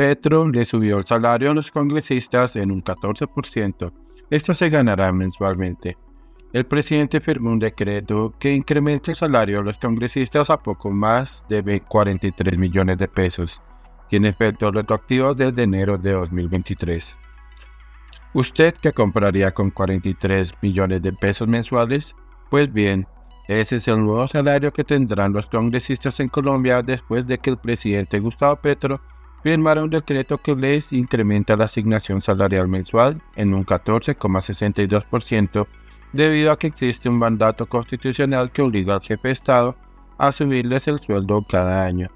Petro le subió el salario a los congresistas en un 14%. Esto se ganará mensualmente. El presidente firmó un decreto que incrementa el salario a los congresistas a poco más de 43 millones de pesos. Tiene efectos retroactivos desde enero de 2023. ¿Usted qué compraría con 43 millones de pesos mensuales? Pues bien, ese es el nuevo salario que tendrán los congresistas en Colombia después de que el presidente Gustavo Petro firmara un decreto que les incrementa la asignación salarial mensual en un 14,62% debido a que existe un mandato constitucional que obliga al jefe de Estado a subirles el sueldo cada año.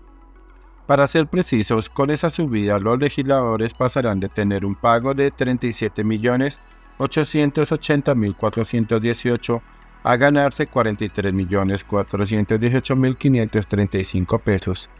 Para ser precisos, con esa subida los legisladores pasarán de tener un pago de 37.880.418 a ganarse 43.418.535 pesos.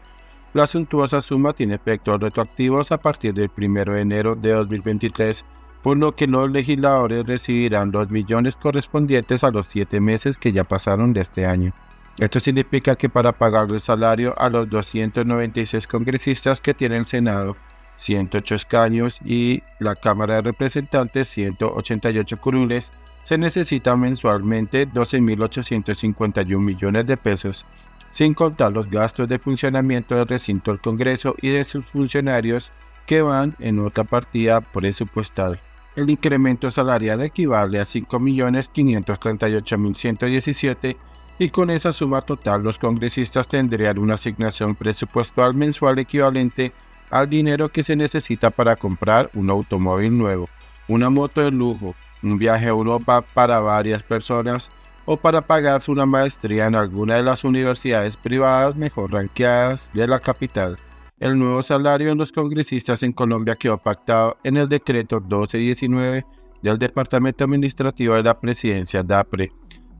La suntuosa suma tiene efectos retroactivos a partir del 1 de enero de 2023, por lo que los legisladores recibirán los millones correspondientes a los siete meses que ya pasaron de este año. Esto significa que para pagar el salario a los 296 congresistas que tiene el Senado, 108 escaños y la Cámara de Representantes, 188 curules, se necesitan mensualmente 12.851 millones de pesos, sin contar los gastos de funcionamiento del recinto del Congreso y de sus funcionarios que van en otra partida presupuestal. El incremento salarial equivale a 5.538.117 y con esa suma total los congresistas tendrían una asignación presupuestal mensual equivalente al dinero que se necesita para comprar un automóvil nuevo, una moto de lujo, un viaje a Europa para varias personas o para pagarse una maestría en alguna de las universidades privadas mejor ranqueadas de la capital. El nuevo salario de los congresistas en Colombia quedó pactado en el decreto 1219 del Departamento Administrativo de la Presidencia DAPRE,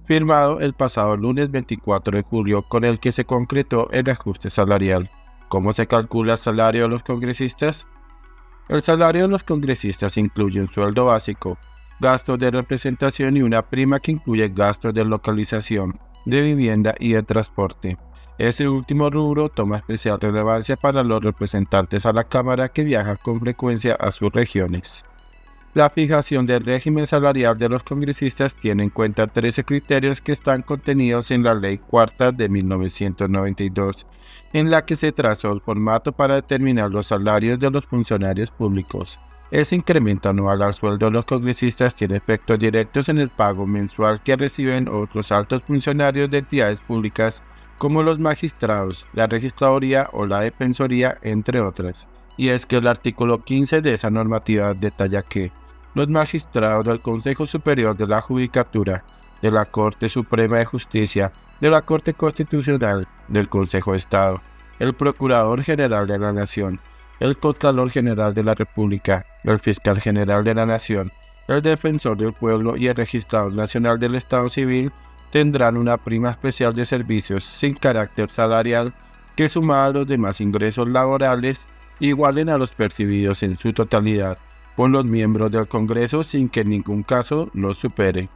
firmado el pasado lunes 24 de julio con el que se concretó el ajuste salarial. ¿Cómo se calcula el salario de los congresistas? El salario de los congresistas incluye un sueldo básico, gastos de representación y una prima que incluye gastos de localización, de vivienda y de transporte. Ese último rubro toma especial relevancia para los representantes a la Cámara que viajan con frecuencia a sus regiones. La fijación del régimen salarial de los congresistas tiene en cuenta 13 criterios que están contenidos en la Ley Cuarta de 1992, en la que se trazó el formato para determinar los salarios de los funcionarios públicos. Ese incremento anual al sueldo de los congresistas tiene efectos directos en el pago mensual que reciben otros altos funcionarios de entidades públicas como los magistrados, la registraduría o la defensoría, entre otras. Y es que el artículo 15 de esa normativa detalla que los magistrados del Consejo Superior de la Judicatura, de la Corte Suprema de Justicia, de la Corte Constitucional, del Consejo de Estado, el Procurador General de la Nación, el Contralor General de la República, el Fiscal General de la Nación, el Defensor del Pueblo y el Registrador Nacional del Estado Civil tendrán una prima especial de servicios sin carácter salarial que sumada a los demás ingresos laborales igualen a los percibidos en su totalidad por los miembros del Congreso sin que en ningún caso los supere.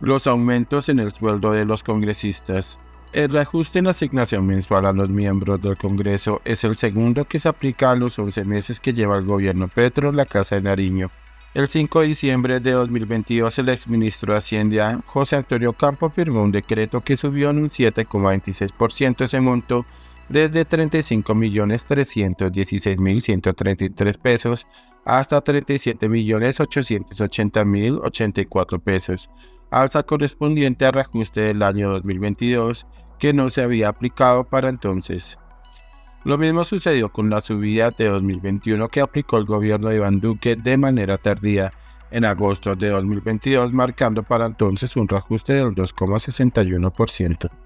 Los aumentos en el sueldo de los congresistas. El reajuste en la asignación mensual a los miembros del Congreso es el segundo que se aplica a los 11 meses que lleva el gobierno Petro en la Casa de Nariño. El 5 de diciembre de 2022, el exministro de Hacienda, José Antonio Campo, firmó un decreto que subió en un 7,26% ese monto desde 35.316.133 pesos hasta 37.880.084 pesos, alza correspondiente al reajuste del año 2022 que no se había aplicado para entonces. Lo mismo sucedió con la subida de 2021 que aplicó el gobierno de Iván Duque de manera tardía en agosto de 2022, marcando para entonces un reajuste del 2,61%.